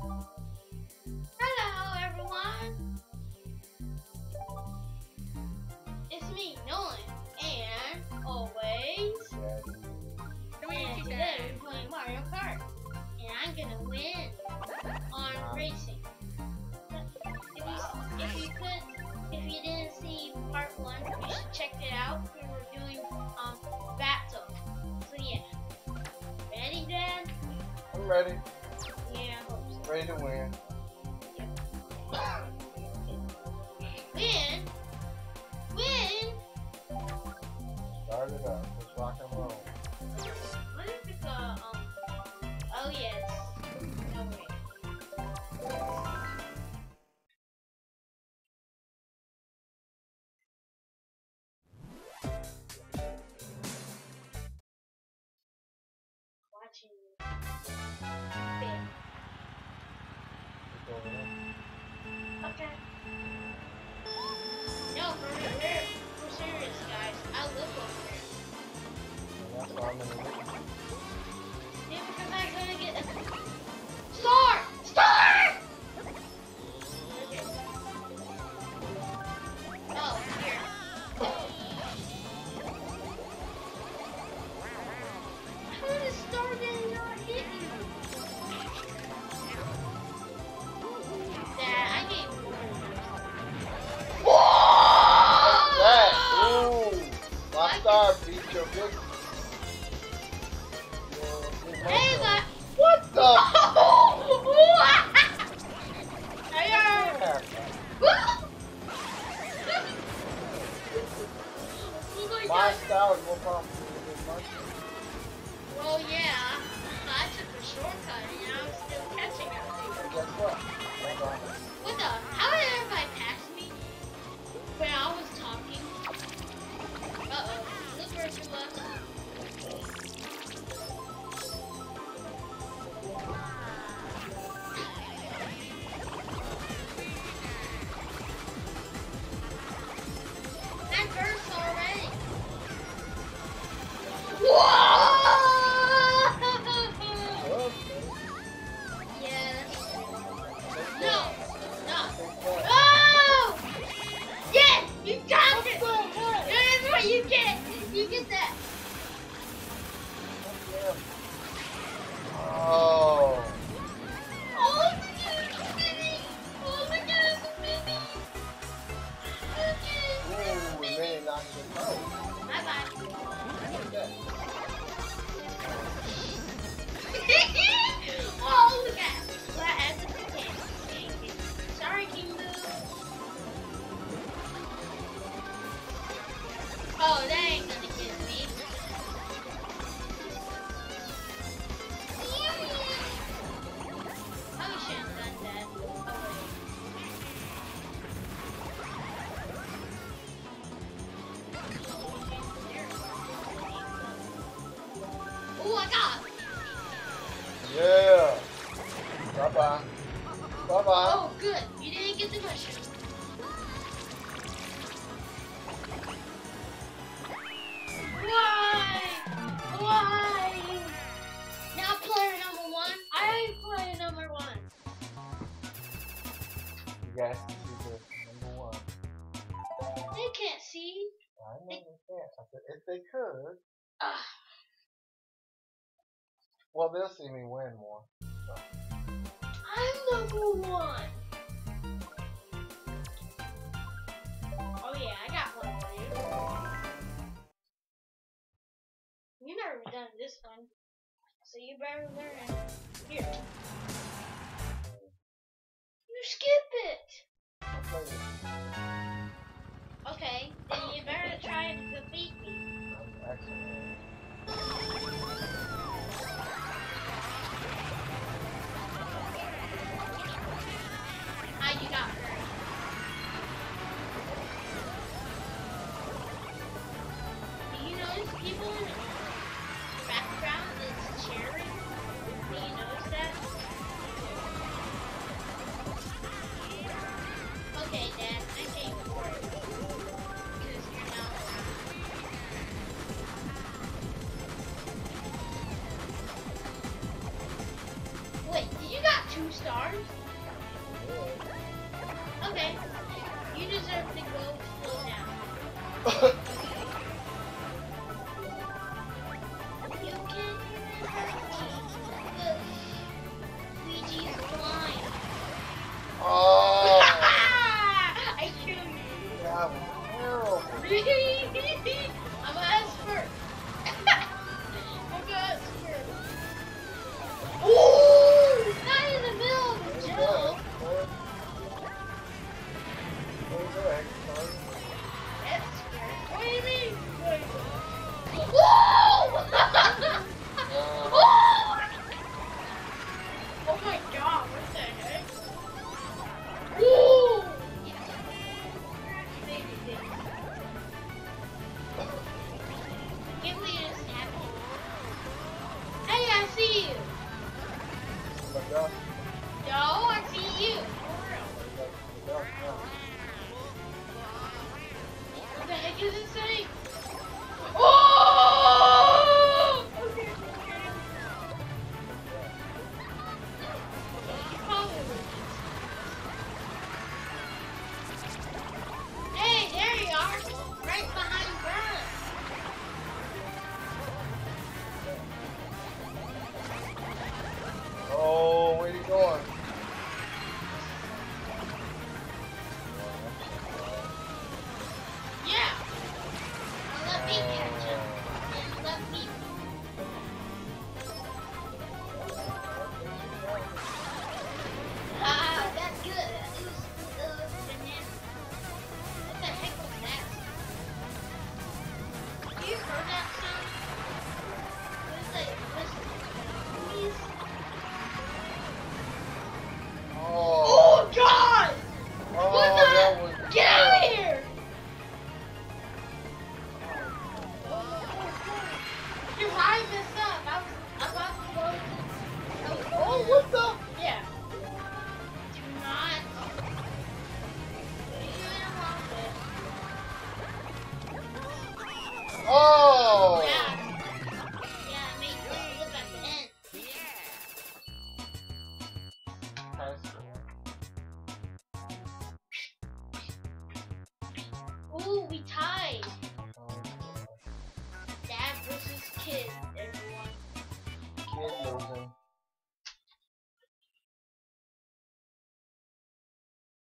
Hello, everyone. It's me, Nolan, and always. Come and today we're playing Mario Kart, and I'm gonna win on racing. If you, if you could, if you didn't see part one, you should check it out. We were doing um battle. So yeah, ready, Dad? I'm ready ready to win. Okay. No, for real, we're, serious, guys. I live over here. That's why I'm in the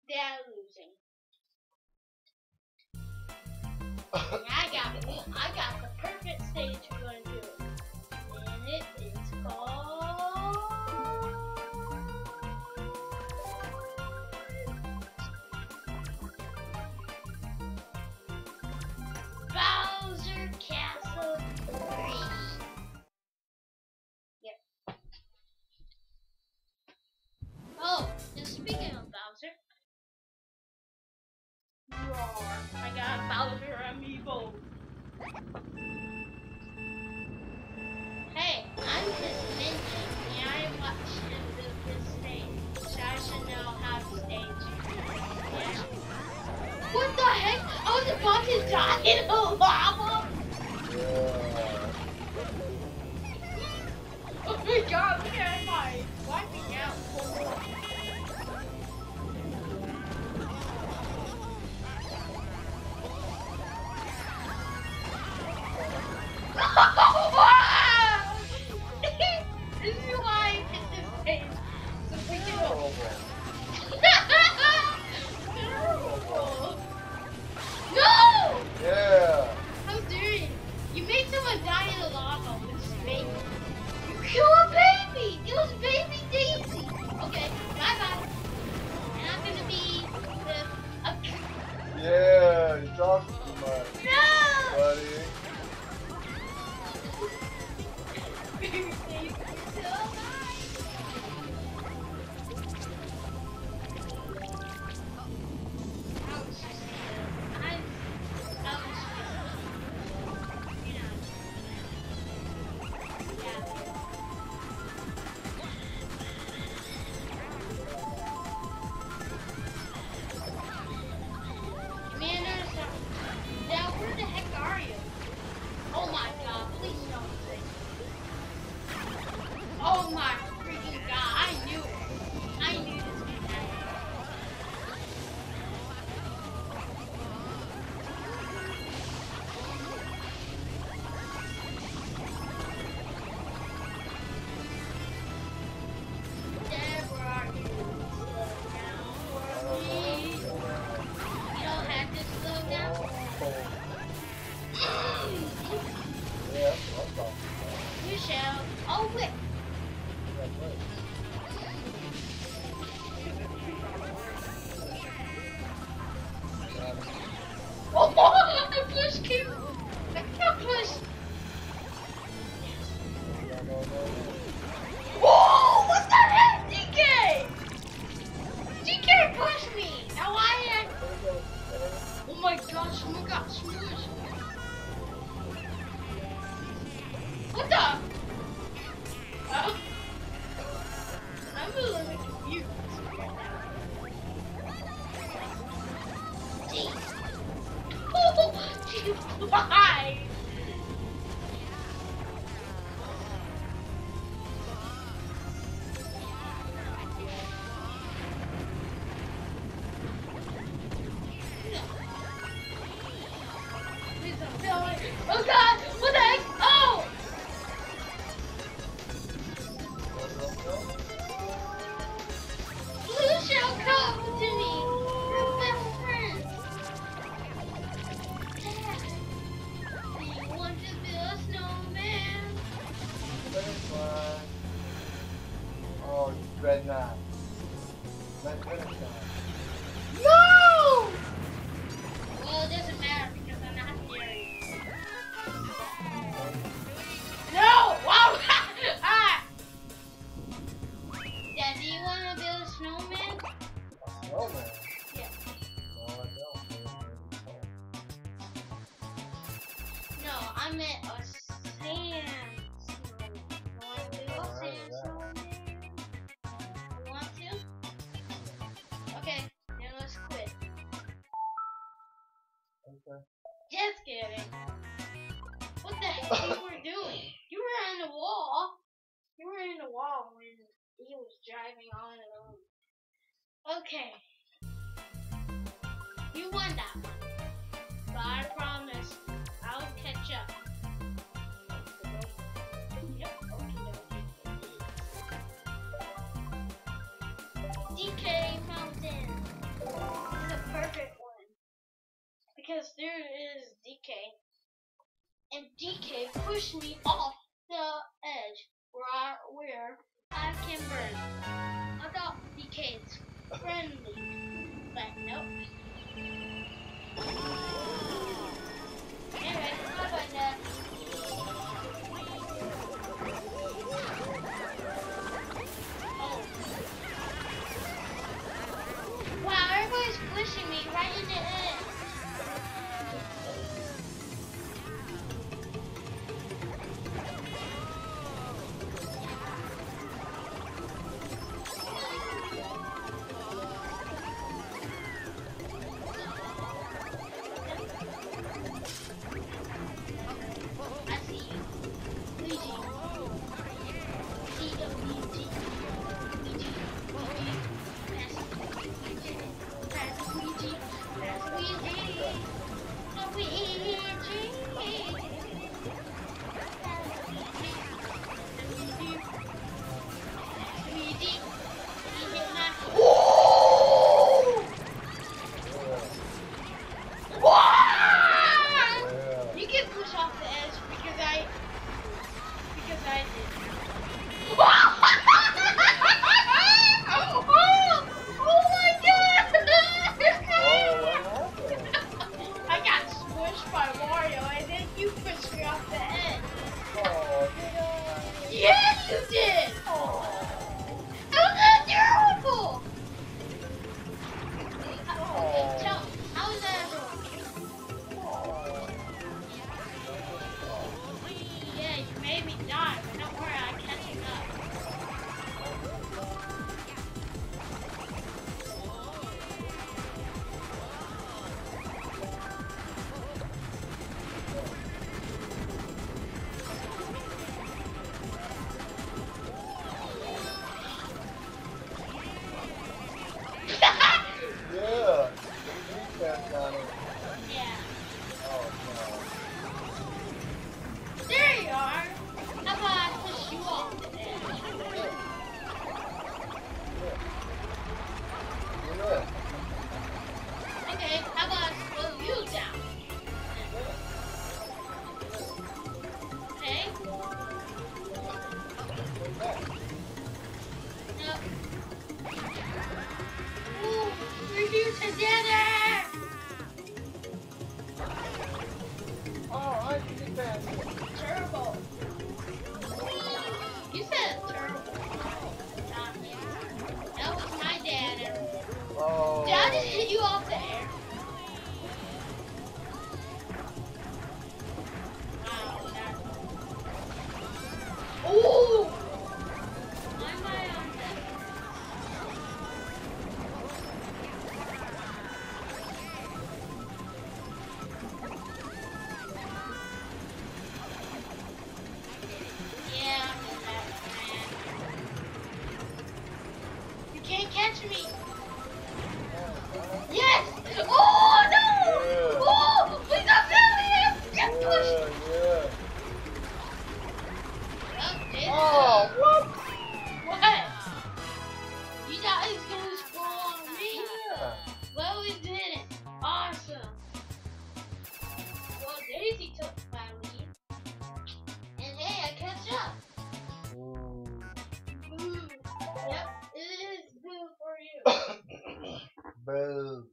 Dad losing. Why? DK pushed me off Yes, we're here Bro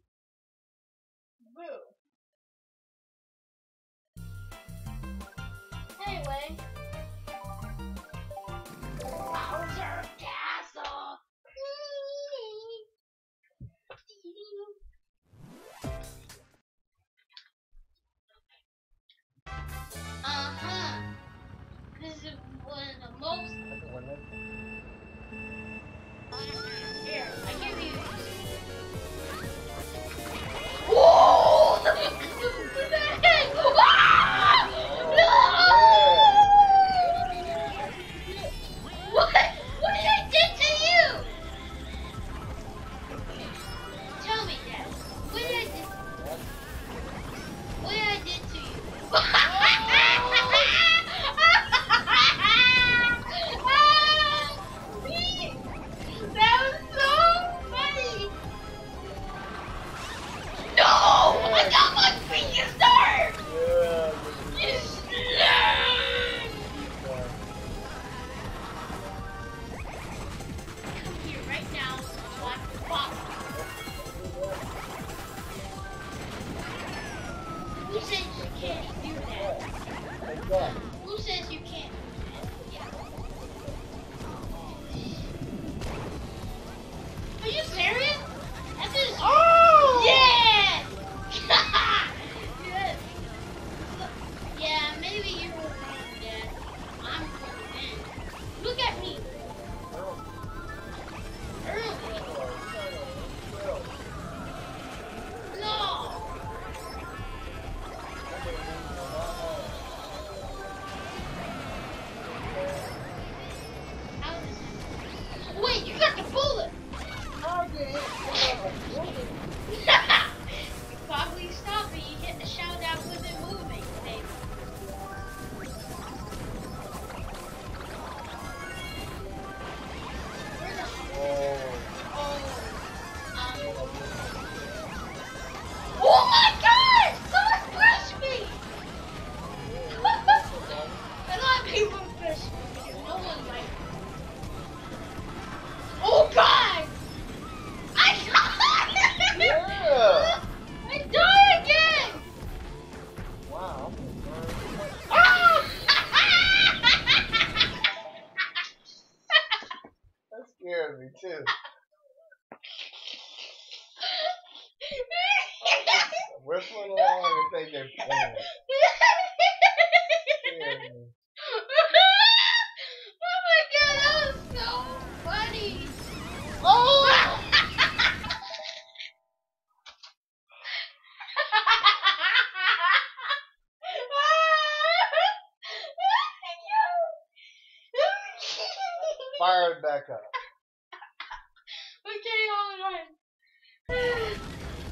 We're getting all right.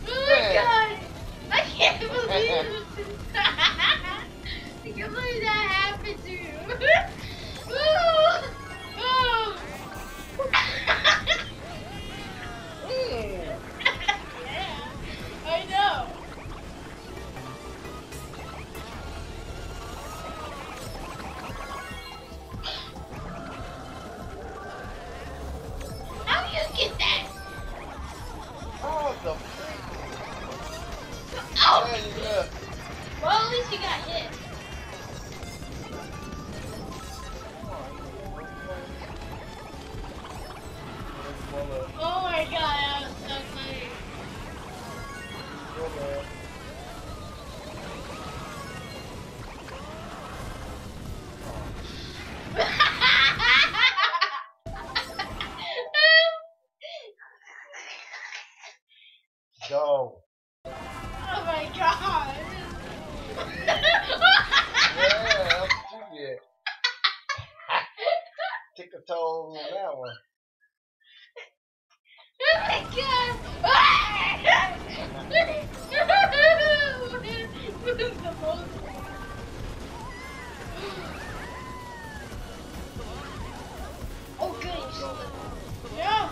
oh my god! I can't believe this. I can't believe that happened to you. Oh my god! this is. Oh. Yeah.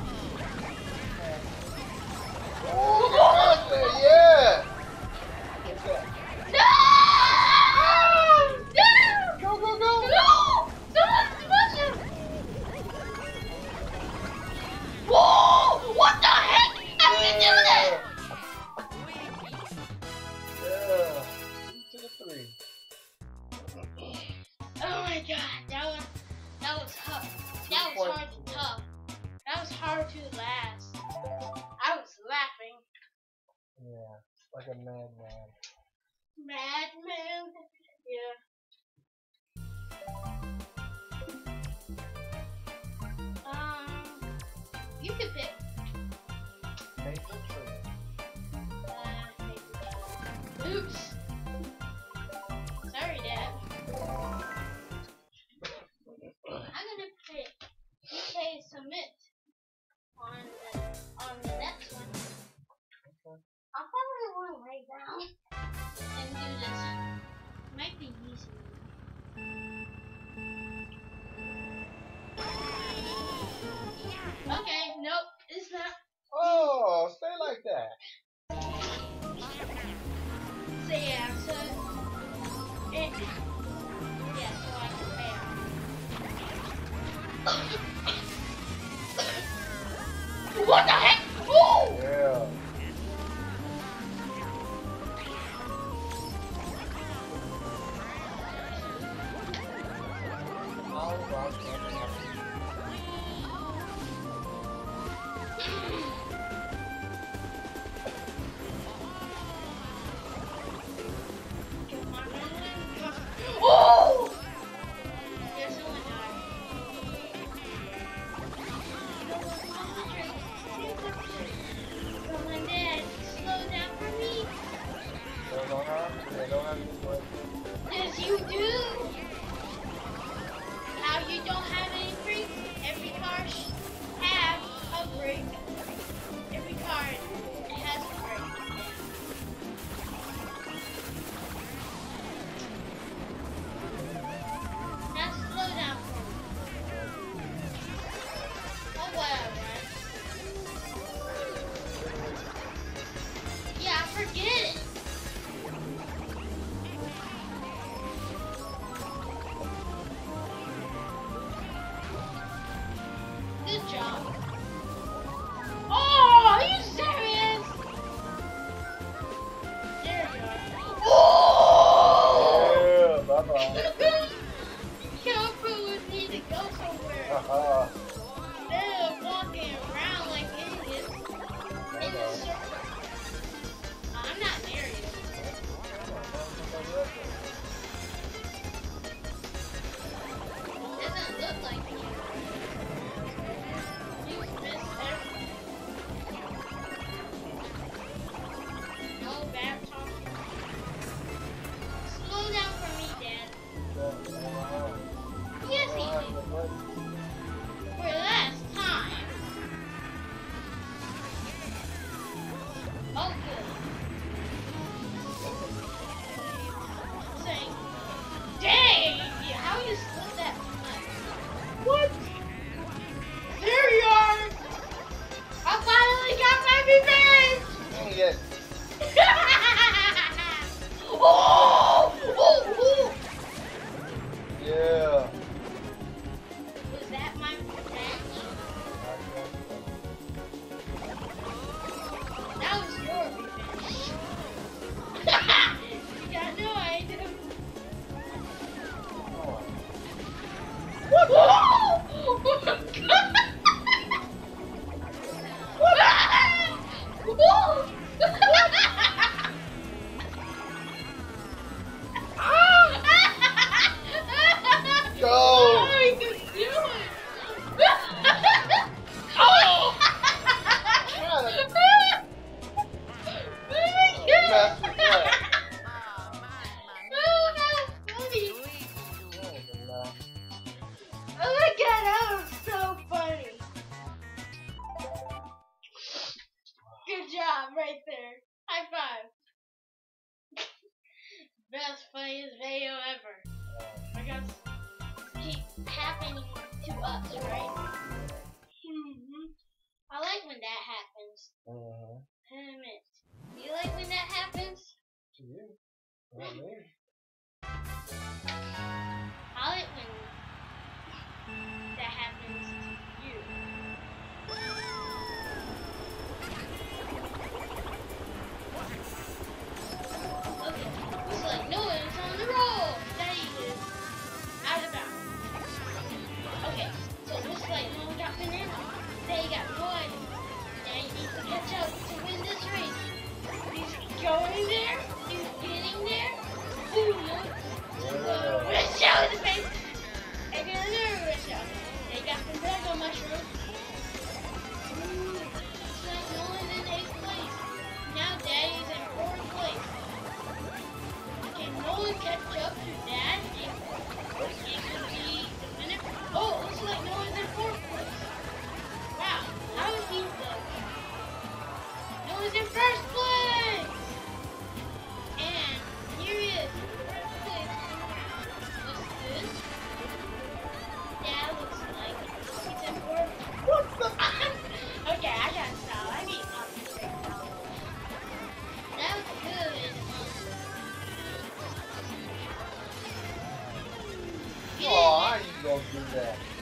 A madman. Madman. Yeah. 啊，好好。Revenge. that.